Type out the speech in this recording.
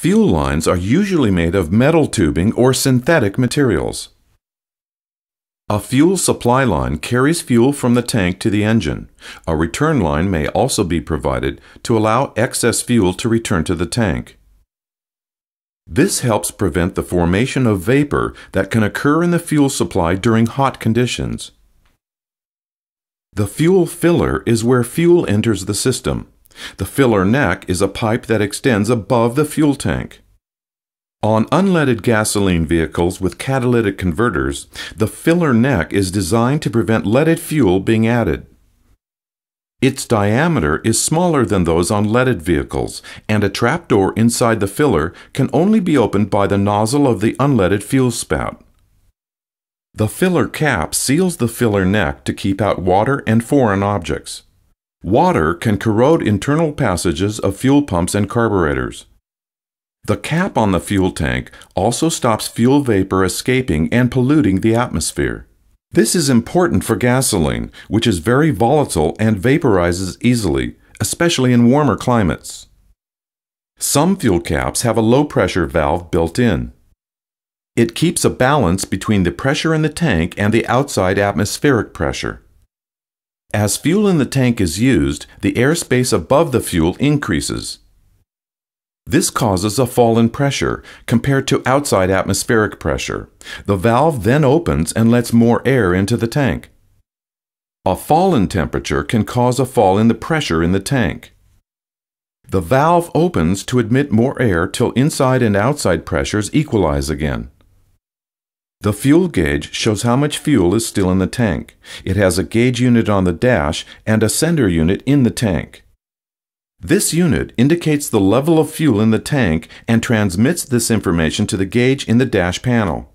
Fuel lines are usually made of metal tubing or synthetic materials. A fuel supply line carries fuel from the tank to the engine. A return line may also be provided to allow excess fuel to return to the tank. This helps prevent the formation of vapor that can occur in the fuel supply during hot conditions. The fuel filler is where fuel enters the system. The filler neck is a pipe that extends above the fuel tank. On unleaded gasoline vehicles with catalytic converters, the filler neck is designed to prevent leaded fuel being added. Its diameter is smaller than those on leaded vehicles, and a trapdoor inside the filler can only be opened by the nozzle of the unleaded fuel spout. The filler cap seals the filler neck to keep out water and foreign objects. Water can corrode internal passages of fuel pumps and carburetors. The cap on the fuel tank also stops fuel vapor escaping and polluting the atmosphere. This is important for gasoline, which is very volatile and vaporizes easily, especially in warmer climates. Some fuel caps have a low pressure valve built in. It keeps a balance between the pressure in the tank and the outside atmospheric pressure. As fuel in the tank is used, the airspace above the fuel increases. This causes a fall in pressure compared to outside atmospheric pressure. The valve then opens and lets more air into the tank. A fall in temperature can cause a fall in the pressure in the tank. The valve opens to admit more air till inside and outside pressures equalize again. The fuel gauge shows how much fuel is still in the tank. It has a gauge unit on the dash and a sender unit in the tank. This unit indicates the level of fuel in the tank and transmits this information to the gauge in the dash panel.